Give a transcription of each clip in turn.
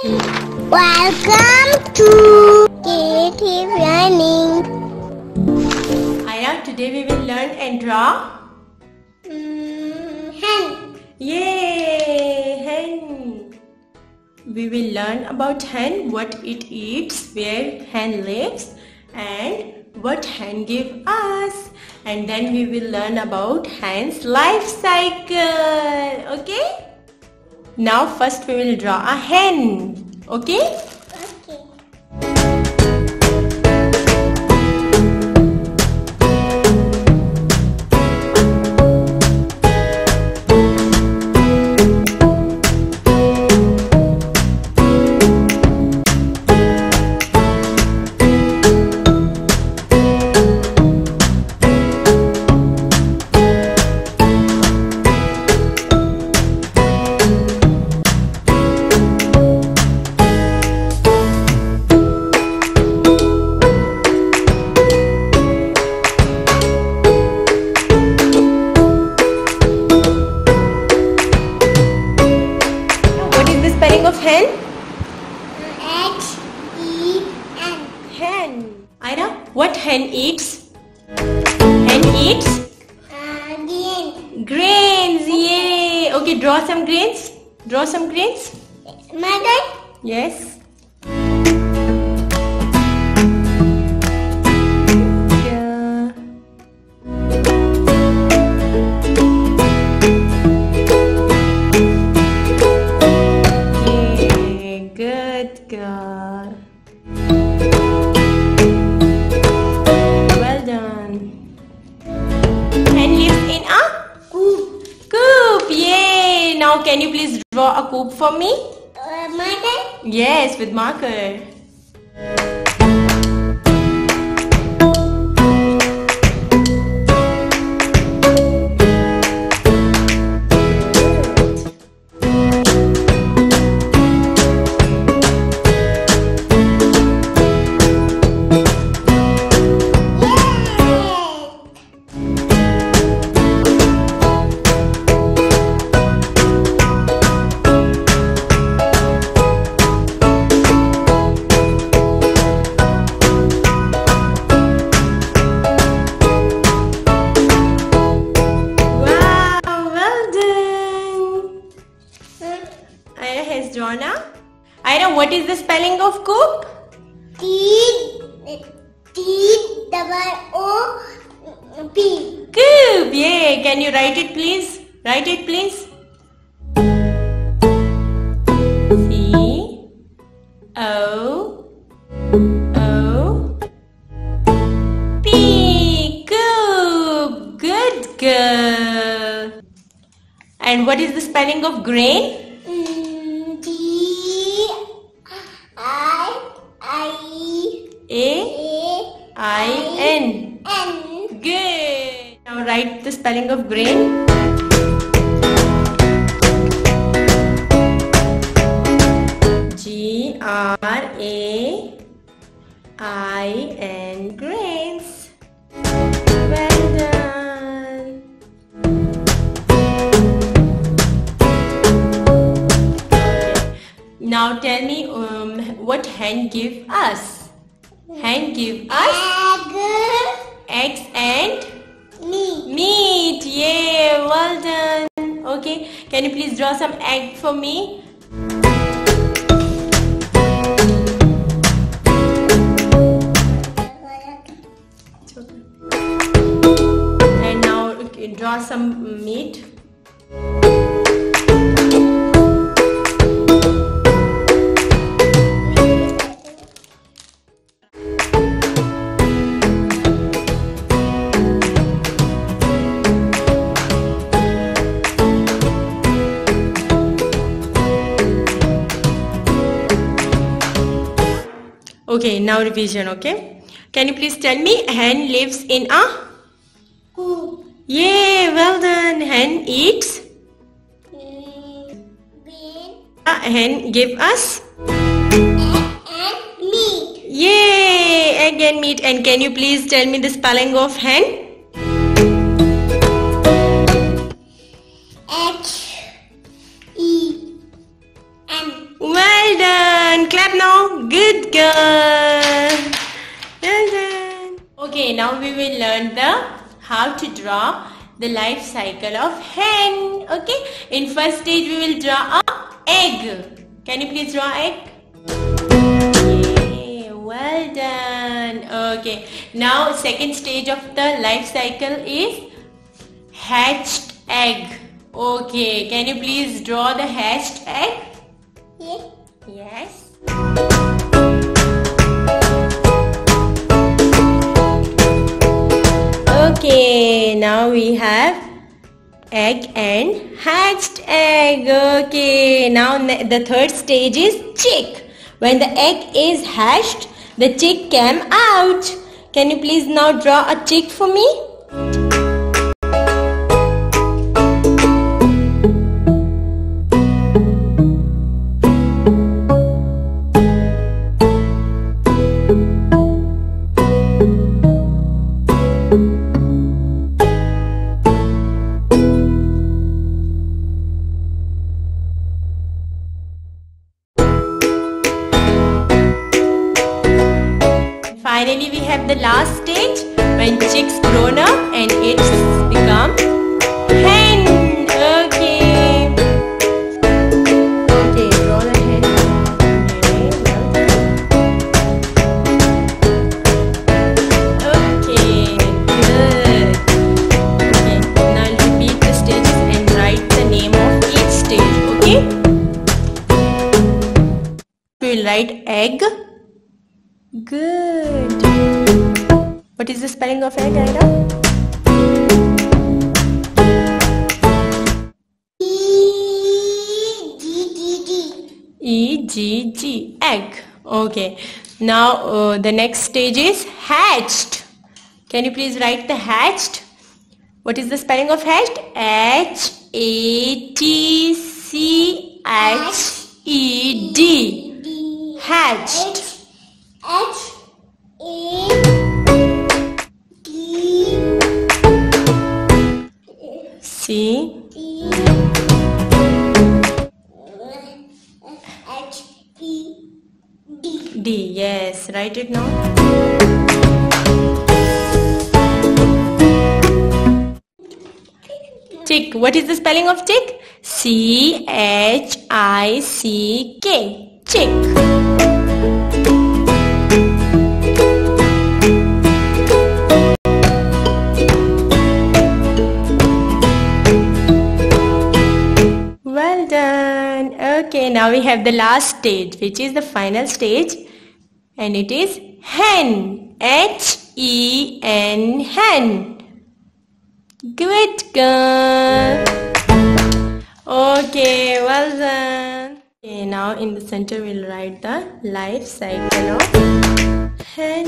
Welcome to Creative Learning. Aira, today we will learn and draw. Mm, hen. Yay! Hen. We will learn about hen, what it eats, where hen lives, and what hen give us. And then we will learn about hen's life cycle. Okay? Now first we will draw a hen. Okay? Hen. Aira, what hen eats? Hen eats Again. grains. Yay! Okay, draw some grains. Draw some grains. Mother. Yes. Now can you please draw a coop for me? Uh, mother. Yes, with marker. What is the spelling of coop? T T double O P. Coop. Yay. Can you write it, please? Write it, please. C O O P. Coop. Good girl. And what is the spelling of grain? The spelling of grain. G R A I N grains. Well done. Now tell me um, what hen give us? Hen give us Egg. eggs and yay, well done. Okay, can you please draw some egg for me? And now okay, draw some meat. Okay, now revision, okay? Can you please tell me hen lives in a Coop. Yay, well done. Hen eats. Mm, Bean. A hen give us. Egg And meat. Yay, egg and meat. And can you please tell me the spelling of hen? Now. Good girl. Okay, now we will learn the how to draw the life cycle of hen. Okay, in first stage we will draw a egg. Can you please draw egg? Well done. Okay, now second stage of the life cycle is hatched egg. Okay, can you please draw the hatched egg? Okay, now we have egg and hatched egg. Okay, now the third stage is chick. When the egg is hatched, the chick came out. Can you please now draw a chick for me? Finally, we have the last Good. What is the spelling of egg, Aira? E G G G. E G G. Egg. Okay. Now uh, the next stage is hatched. Can you please write the hatched? What is the spelling of hatched? H A T C H E D. Hatched. H A D C H E D. D. Yes. Write it now. Chick. What is the spelling of chick? C H I C K. Chick. now we have the last stage which is the final stage and it is hen. H-E-N hen. Great girl. Okay, well done. Okay, now in the center we'll write the life cycle of hen.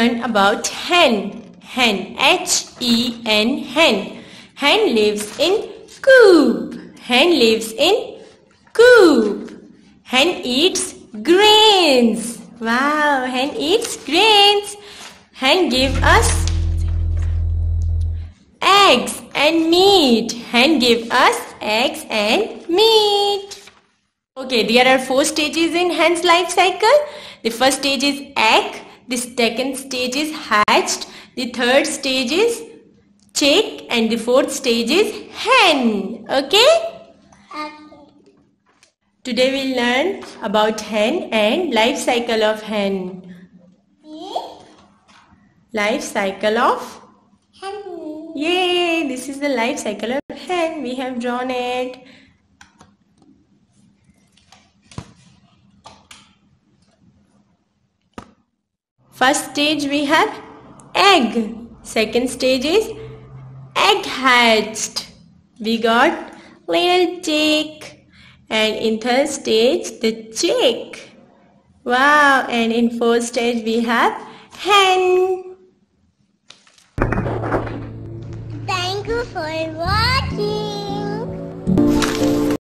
We learned about hen. Hen, H-E-N, hen. Hen lives in coop. Hen lives in coop. Hen eats grains. Wow, hen eats grains. Hen give us eggs and meat. Hen give us eggs and meat. Okay, there are four stages in hen's life cycle. The first stage is egg. The second stage is hatched. The third stage is chick. And the fourth stage is hen. Okay? Today we will learn about hen and life cycle of hen. Life cycle of hen. Yay! This is the life cycle of hen. We have drawn it. First stage we have egg. Second stage is egg hatched. We got little chick. And in third stage, the chick. Wow. And in fourth stage, we have hen. Thank you for watching.